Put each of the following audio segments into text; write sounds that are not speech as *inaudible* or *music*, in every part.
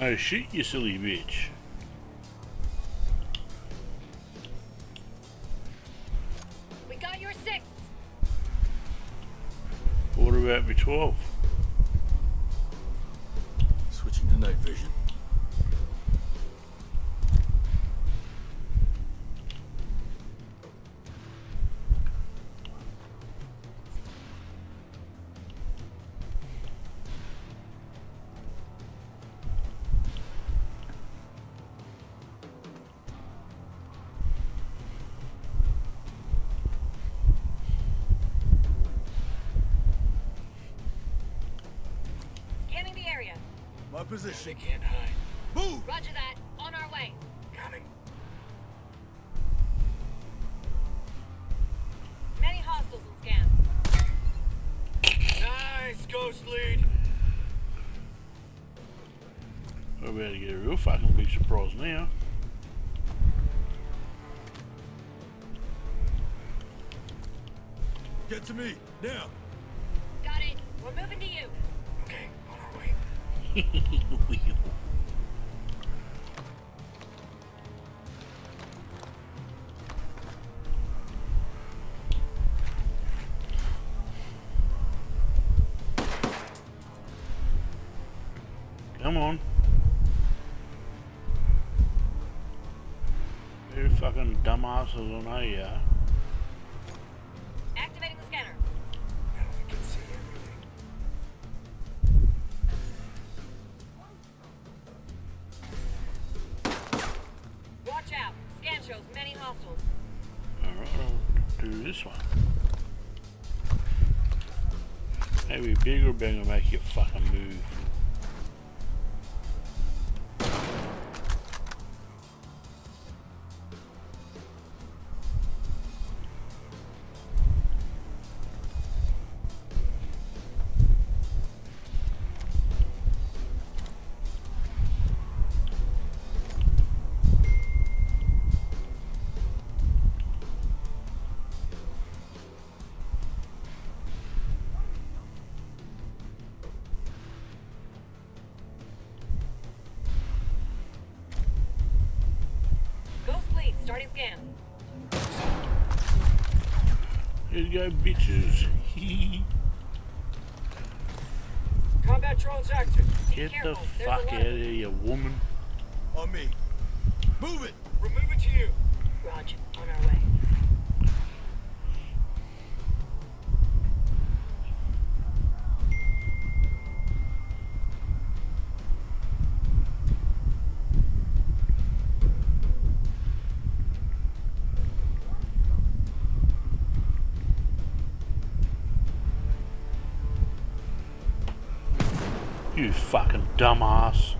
No shit, you silly bitch. We got your six. What about me 12? Switching to night vision. My position. They can't hide. Move! Roger that. On our way. Coming. Many hostiles in scan. Nice, Ghost Lead. We're about to get a real fucking big surprise now. Get to me, now! Got it. We're moving to you. *laughs* Come on. You fucking dumbasses I know shows. Alright, I'll do this one. Maybe bigger bang will make you fucking move. Lead. Starting scan. Here you go, bitches. Combat drones active. Get the careful, there's a fuck out of of here, you woman. On me. Move it! We're moving to you. Roger. You fucking dumbass.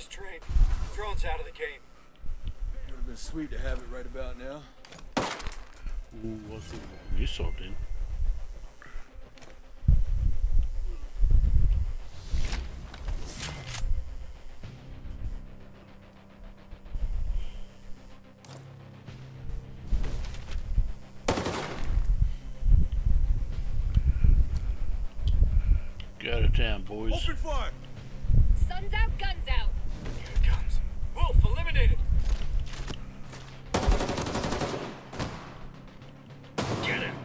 Batteries drained. Drones out of the game. Would have been sweet to have it right about now. Ooh, what's the missile then? Go to town, boys. Open fire! Sun's out. Guns out. Here it comes. Wolf eliminated. Get him.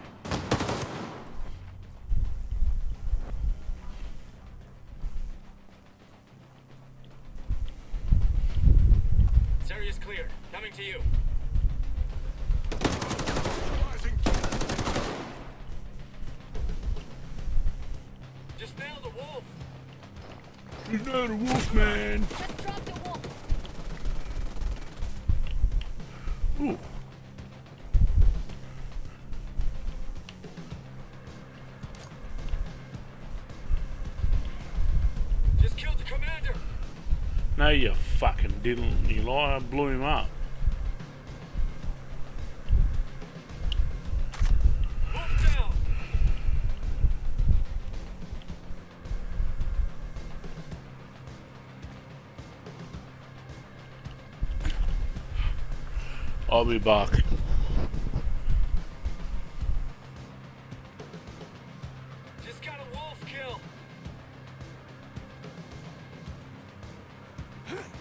This area's clear. Coming to you. Just nailed the wolf. He's not a wolf man. Just drop the wolf. Ooh. Just killed the commander. No, you fucking didn't. You liar. I blew him up. I'll be back. Just *laughs*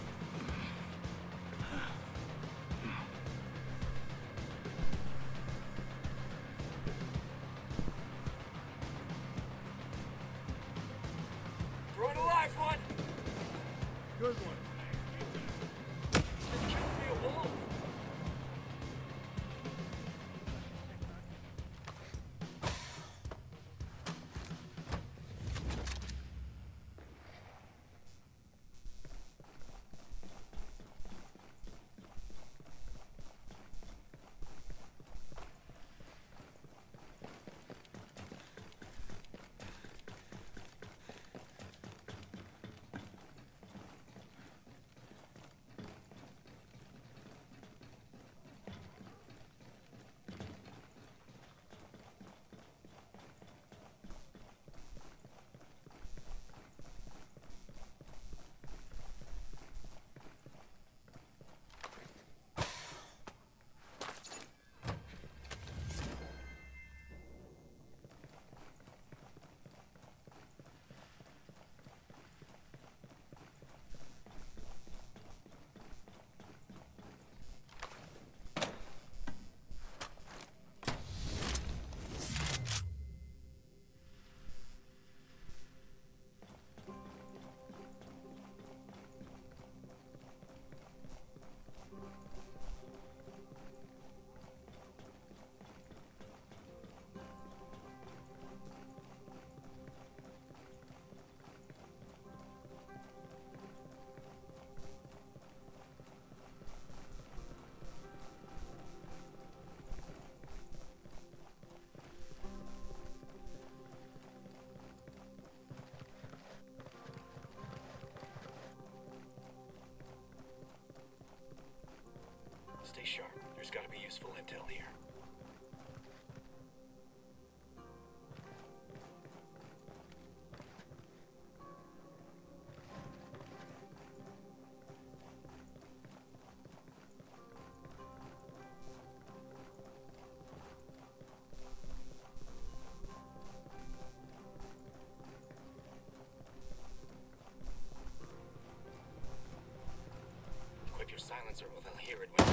silencer or they'll hear it when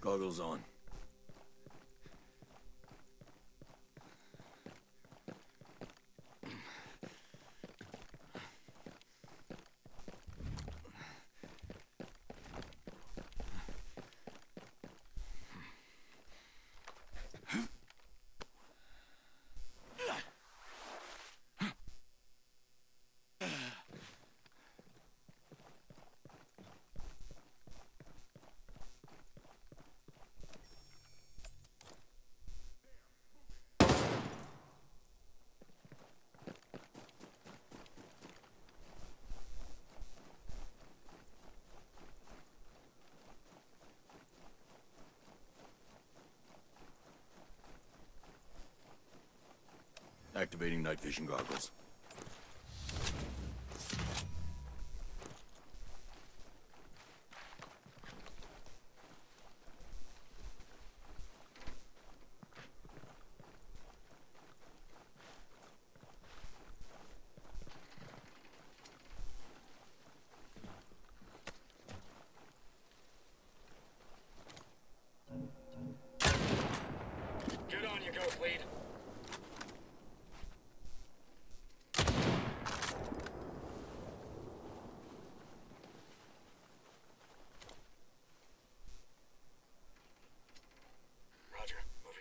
Goggles on. Activating night vision goggles.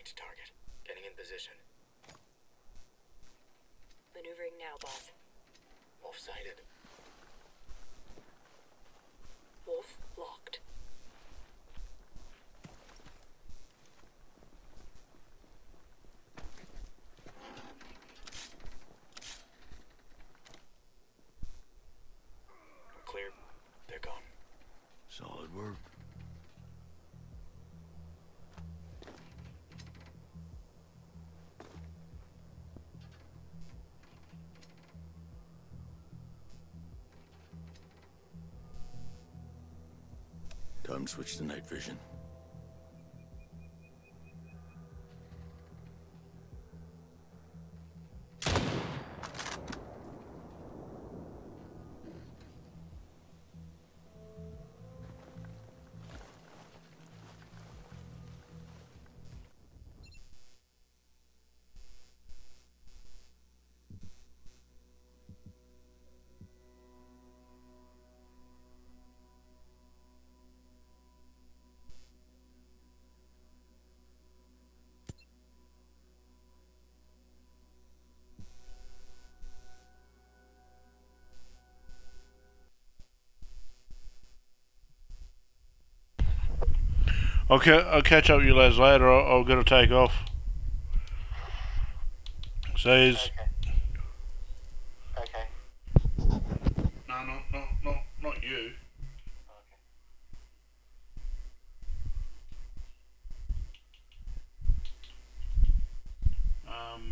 Target. Getting in position. Maneuvering now, boss. Wolf sighted. Wolf locked. Switch to night vision. Okay, I'll catch up with you lads later. i am going to take off. Says. Okay. okay. No, no, no, no, not you. Okay. Um.